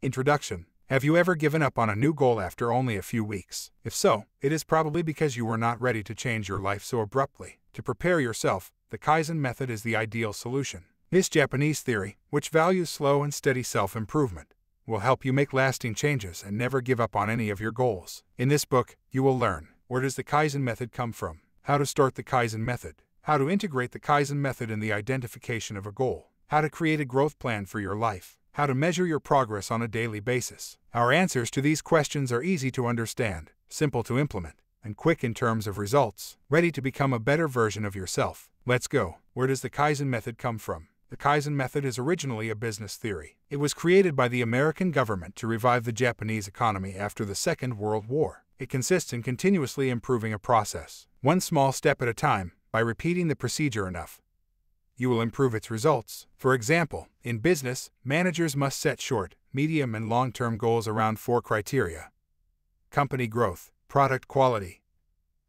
Introduction Have you ever given up on a new goal after only a few weeks? If so, it is probably because you were not ready to change your life so abruptly. To prepare yourself, the Kaizen method is the ideal solution. This Japanese theory, which values slow and steady self improvement, will help you make lasting changes and never give up on any of your goals. In this book, you will learn where does the Kaizen method come from, how to start the Kaizen method, how to integrate the Kaizen method in the identification of a goal, how to create a growth plan for your life, how to measure your progress on a daily basis. Our answers to these questions are easy to understand, simple to implement, and quick in terms of results, ready to become a better version of yourself. Let's go. Where does the Kaizen method come from? The Kaizen method is originally a business theory. It was created by the American government to revive the Japanese economy after the Second World War. It consists in continuously improving a process, one small step at a time, by repeating the procedure enough. You will improve its results. For example, in business, managers must set short, medium, and long term goals around four criteria company growth, product quality,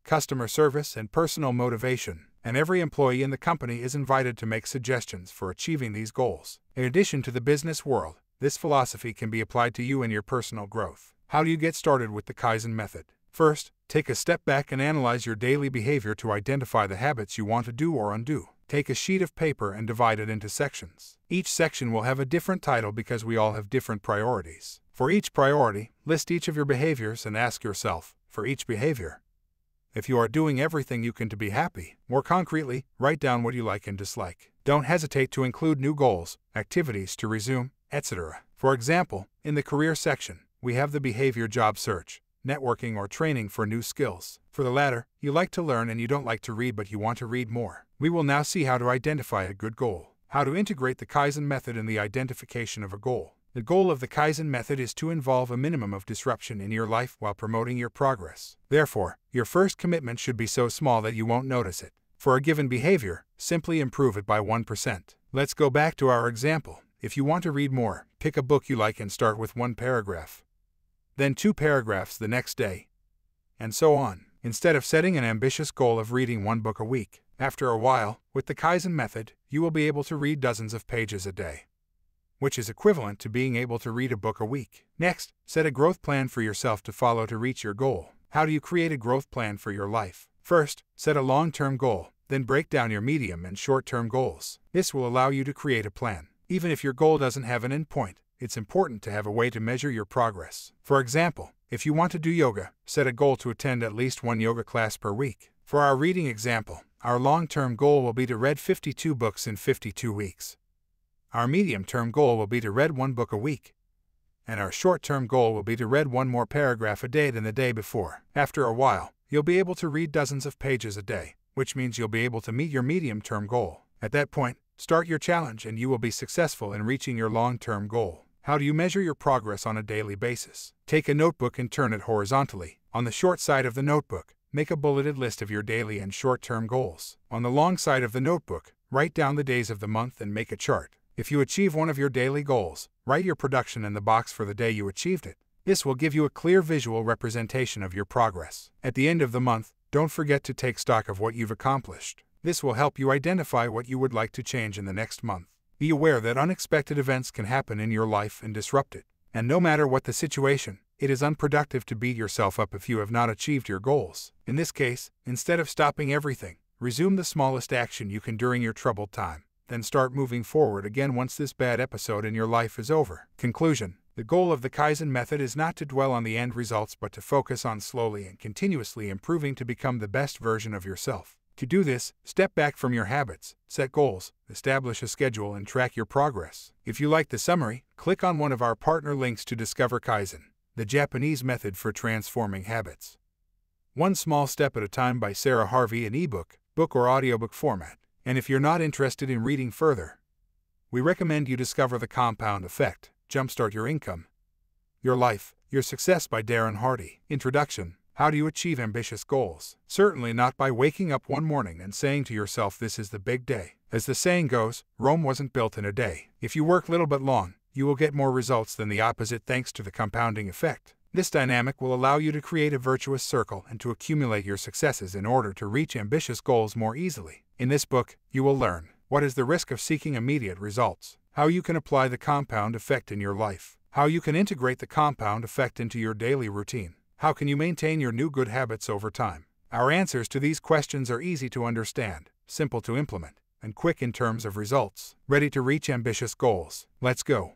customer service, and personal motivation and every employee in the company is invited to make suggestions for achieving these goals. In addition to the business world, this philosophy can be applied to you and your personal growth. How do you get started with the Kaizen method? First, take a step back and analyze your daily behavior to identify the habits you want to do or undo. Take a sheet of paper and divide it into sections. Each section will have a different title because we all have different priorities. For each priority, list each of your behaviors and ask yourself, for each behavior, if you are doing everything you can to be happy, more concretely, write down what you like and dislike. Don't hesitate to include new goals, activities to resume, etc. For example, in the career section, we have the behavior job search, networking or training for new skills. For the latter, you like to learn and you don't like to read but you want to read more. We will now see how to identify a good goal, how to integrate the Kaizen method in the identification of a goal. The goal of the Kaizen method is to involve a minimum of disruption in your life while promoting your progress. Therefore, your first commitment should be so small that you won't notice it. For a given behavior, simply improve it by 1%. Let's go back to our example. If you want to read more, pick a book you like and start with one paragraph. Then two paragraphs the next day. And so on. Instead of setting an ambitious goal of reading one book a week, after a while, with the Kaizen method, you will be able to read dozens of pages a day which is equivalent to being able to read a book a week. Next, set a growth plan for yourself to follow to reach your goal. How do you create a growth plan for your life? First, set a long term goal, then break down your medium and short term goals. This will allow you to create a plan. Even if your goal doesn't have an endpoint, it's important to have a way to measure your progress. For example, if you want to do yoga, set a goal to attend at least one yoga class per week. For our reading example, our long term goal will be to read 52 books in 52 weeks. Our medium term goal will be to read one book a week, and our short term goal will be to read one more paragraph a day than the day before. After a while, you'll be able to read dozens of pages a day, which means you'll be able to meet your medium term goal. At that point, start your challenge and you will be successful in reaching your long term goal. How do you measure your progress on a daily basis? Take a notebook and turn it horizontally. On the short side of the notebook, make a bulleted list of your daily and short term goals. On the long side of the notebook, write down the days of the month and make a chart. If you achieve one of your daily goals, write your production in the box for the day you achieved it. This will give you a clear visual representation of your progress. At the end of the month, don't forget to take stock of what you've accomplished. This will help you identify what you would like to change in the next month. Be aware that unexpected events can happen in your life and disrupt it. And no matter what the situation, it is unproductive to beat yourself up if you have not achieved your goals. In this case, instead of stopping everything, resume the smallest action you can during your troubled time then start moving forward again once this bad episode in your life is over. Conclusion The goal of the Kaizen method is not to dwell on the end results but to focus on slowly and continuously improving to become the best version of yourself. To do this, step back from your habits, set goals, establish a schedule, and track your progress. If you like the summary, click on one of our partner links to discover Kaizen, the Japanese method for transforming habits. One Small Step at a Time by Sarah Harvey in ebook, book, or audiobook format. And if you're not interested in reading further, we recommend you discover The Compound Effect, Jumpstart Your Income, Your Life, Your Success by Darren Hardy. Introduction How do you achieve ambitious goals? Certainly not by waking up one morning and saying to yourself, This is the big day. As the saying goes, Rome wasn't built in a day. If you work little but long, you will get more results than the opposite thanks to the compounding effect. This dynamic will allow you to create a virtuous circle and to accumulate your successes in order to reach ambitious goals more easily. In this book, you will learn what is the risk of seeking immediate results, how you can apply the compound effect in your life, How you can integrate the compound effect into your daily routine. How can you maintain your new good habits over time? Our answers to these questions are easy to understand, simple to implement, and quick in terms of results. Ready to reach ambitious goals? Let's go.